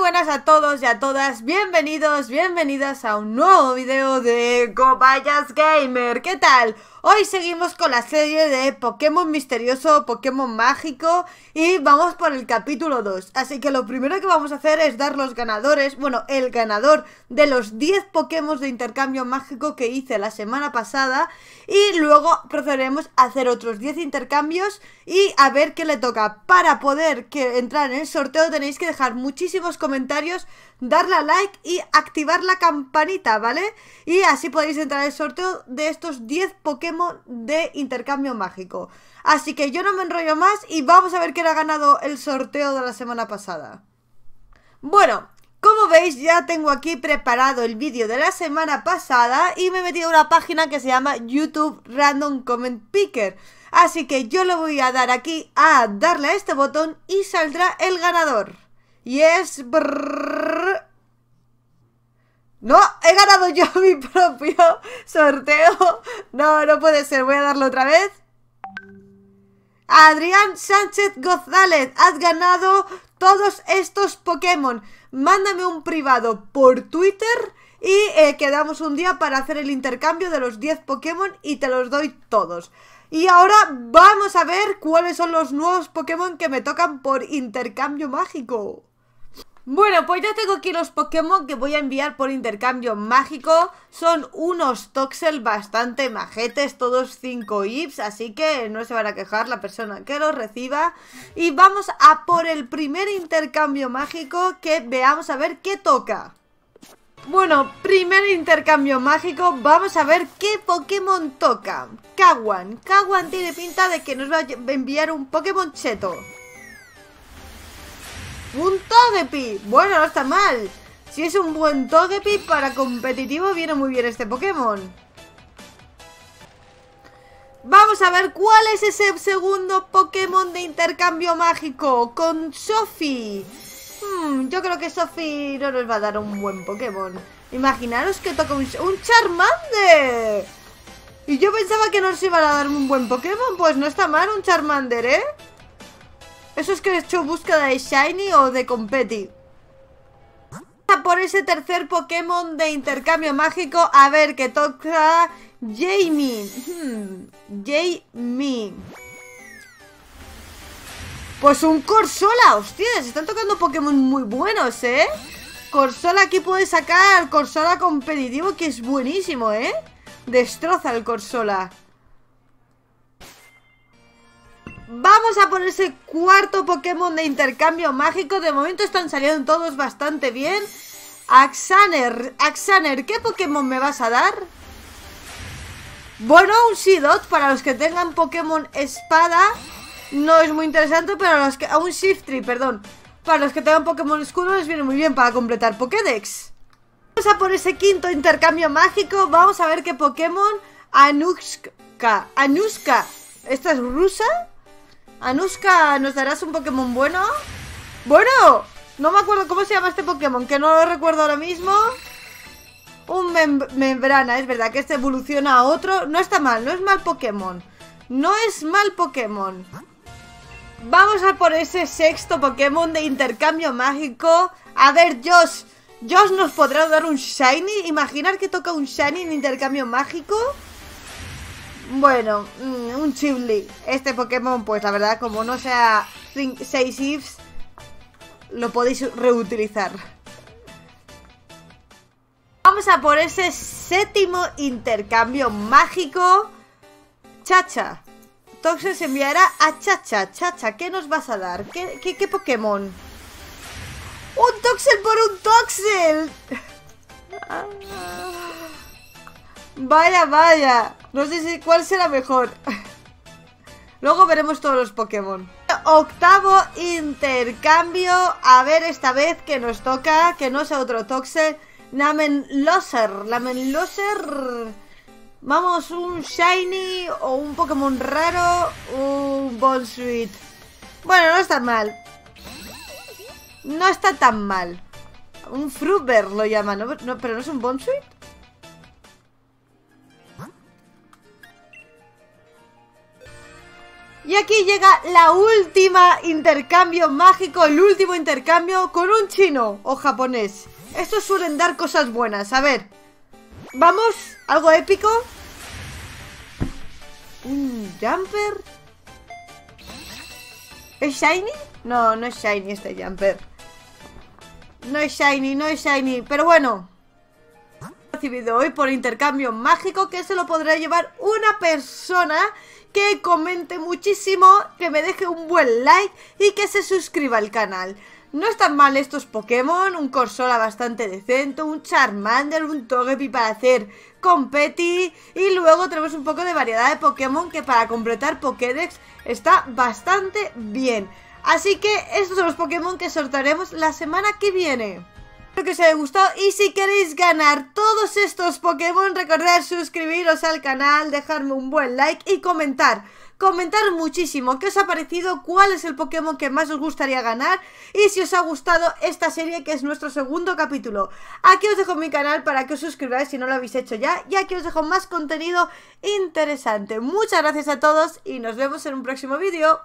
buenas a todos y a todas, bienvenidos, bienvenidas a un nuevo video de Cobayas Gamer, ¿qué tal? Hoy seguimos con la serie de Pokémon misterioso, Pokémon mágico y vamos por el capítulo 2 Así que lo primero que vamos a hacer es dar los ganadores, bueno, el ganador de los 10 Pokémon de intercambio mágico que hice la semana pasada Y luego procederemos a hacer otros 10 intercambios y a ver qué le toca. Para poder que entrar en el sorteo tenéis que dejar muchísimos comentarios darle a like y activar la campanita, ¿vale? Y así podéis entrar en el sorteo de estos 10 Pokémon de intercambio mágico. Así que yo no me enrollo más y vamos a ver quién ha ganado el sorteo de la semana pasada. Bueno, como veis ya tengo aquí preparado el vídeo de la semana pasada y me he metido a una página que se llama YouTube Random Comment Picker. Así que yo le voy a dar aquí a darle a este botón y saldrá el ganador. Y es... No, he ganado yo mi propio sorteo. No, no puede ser. Voy a darlo otra vez. Adrián Sánchez González, has ganado todos estos Pokémon. Mándame un privado por Twitter y eh, quedamos un día para hacer el intercambio de los 10 Pokémon y te los doy todos. Y ahora vamos a ver cuáles son los nuevos Pokémon que me tocan por intercambio mágico. Bueno, pues ya tengo aquí los Pokémon que voy a enviar por intercambio mágico. Son unos Toxel bastante majetes, todos 5 IPs, así que no se van a quejar la persona que los reciba. Y vamos a por el primer intercambio mágico que veamos a ver qué toca. Bueno, primer intercambio mágico, vamos a ver qué Pokémon toca. Kawan, Kawan tiene pinta de que nos va a enviar un Pokémon cheto. ¡Un Togepi! Bueno, no está mal. Si es un buen Togepi, para competitivo viene muy bien este Pokémon. Vamos a ver cuál es ese segundo Pokémon de intercambio mágico con Sophie. Hmm, yo creo que Sophie no nos va a dar un buen Pokémon. Imaginaros que toca un, un Charmander. Y yo pensaba que nos iban a dar un buen Pokémon. Pues no está mal un Charmander, ¿eh? Eso es que he hecho búsqueda de Shiny o de Competi. Por ese tercer Pokémon de intercambio mágico, a ver, que toca Jamie. Hmm, Jamie. Pues un Corsola, hostias, están tocando Pokémon muy buenos, ¿eh? Corsola aquí puede sacar Corsola competitivo, que es buenísimo, ¿eh? Destroza el Corsola. Vamos a por ese cuarto Pokémon de intercambio mágico. De momento están saliendo todos bastante bien. Axaner, Axaner, ¿qué Pokémon me vas a dar? Bueno, un Seedot para los que tengan Pokémon Espada. No es muy interesante, pero los que... A un perdón. Para los que tengan Pokémon Escudo les viene muy bien para completar Pokédex. Vamos a por ese quinto intercambio mágico. Vamos a ver qué Pokémon... Anuska. Anuska. ¿Esta es rusa? Anuska, ¿nos darás un Pokémon bueno? Bueno, no me acuerdo cómo se llama este Pokémon, que no lo recuerdo ahora mismo. Un membrana, es verdad que este evoluciona a otro. No está mal, no es mal Pokémon. No es mal Pokémon. Vamos a por ese sexto Pokémon de intercambio mágico. A ver, Josh. Josh nos podrá dar un Shiny. Imaginar que toca un Shiny en intercambio mágico. Bueno, mm, un Chibli. Este Pokémon, pues la verdad, como no sea 6 ifs, lo podéis reutilizar. Vamos a por ese séptimo intercambio mágico. Chacha. Toxel enviará a Chacha. Chacha, ¿qué nos vas a dar? ¿Qué, qué, qué Pokémon? ¡Un Toxel por un Toxel! Vaya, vaya. No sé si cuál será mejor. Luego veremos todos los Pokémon. Octavo intercambio. A ver esta vez que nos toca. Que no sea otro Toxe. Namenloser. Namenloser. Vamos, un Shiny o un Pokémon raro. Un Bonsweet. Bueno, no está mal. No está tan mal. Un Fruber lo llaman, ¿no? ¿Pero no es un Bonsweet? Y aquí llega la última intercambio mágico, el último intercambio con un chino o japonés. Estos suelen dar cosas buenas, a ver. Vamos, algo épico. Un jumper. ¿Es shiny? No, no es shiny este jumper. No es shiny, no es shiny, pero bueno. Recibido hoy por intercambio mágico que se lo podrá llevar una persona que comente muchísimo, que me deje un buen like y que se suscriba al canal. No están mal estos Pokémon, un Corsola bastante decente, un Charmander, un Togepi para hacer Competi y luego tenemos un poco de variedad de Pokémon que para completar Pokédex está bastante bien. Así que estos son los Pokémon que sortearemos la semana que viene. Que os haya gustado y si queréis ganar todos estos Pokémon recordad suscribiros al canal, dejarme un buen like y comentar. Comentar muchísimo qué os ha parecido, cuál es el Pokémon que más os gustaría ganar y si os ha gustado esta serie que es nuestro segundo capítulo. Aquí os dejo mi canal para que os suscribáis si no lo habéis hecho ya y aquí os dejo más contenido interesante. Muchas gracias a todos y nos vemos en un próximo vídeo.